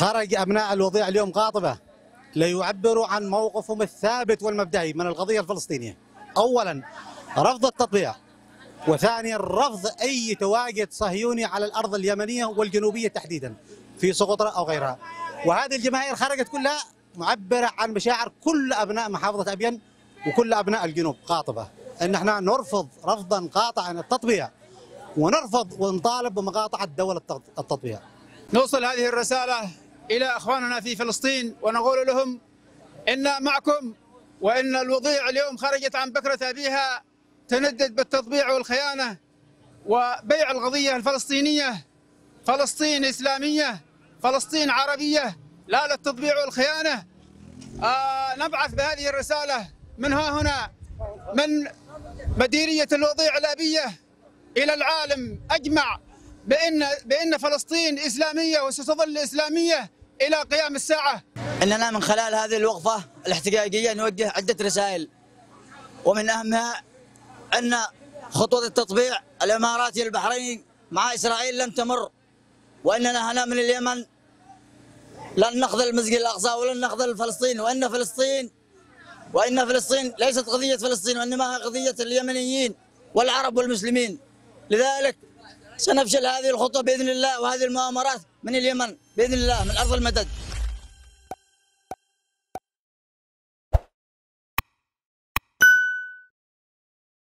خرج أبناء الوضيع اليوم قاطبة ليعبروا عن موقفهم الثابت والمبدئي من القضية الفلسطينية. أولا رفض التطبيع. وثانيا رفض أي تواجد صهيوني على الأرض اليمنية والجنوبية تحديدا في سقطرى أو غيرها. وهذه الجماهير خرجت كلها معبرة عن مشاعر كل أبناء محافظة أبين وكل أبناء الجنوب قاطبة أن إحنا نرفض رفضا قاطعا التطبيع ونرفض ونطالب بمقاطعة دولة التطبيع. نوصل هذه الرسالة إلى أخواننا في فلسطين ونقول لهم إن معكم وإن الوضيع اليوم خرجت عن بكرة أبيها تندد بالتطبيع والخيانة وبيع القضية الفلسطينية فلسطين إسلامية فلسطين عربية لا للتطبيع والخيانة. آه نبعث بهذه الرسالة من ها هنا من مديرية الوضيع الأبية إلى العالم. أجمع بأن بأن فلسطين إسلامية وستظل إسلامية إلى قيام الساعة. إننا من خلال هذه الوقفة الاحتجاجيه نوجه عدة رسائل. ومن أهمها أن خطوه التطبيع الإماراتي البحريني مع إسرائيل لن تمر وأننا هنا من اليمن لن نخذل المسجد الأقصى ولن نخذل فلسطين وأن فلسطين وأن فلسطين ليست قضية فلسطين وإنما قضية اليمنيين والعرب والمسلمين. لذلك سنفشل هذه الخطوة بإذن الله وهذه المؤامرات من اليمن بإذن الله من أرض المدد.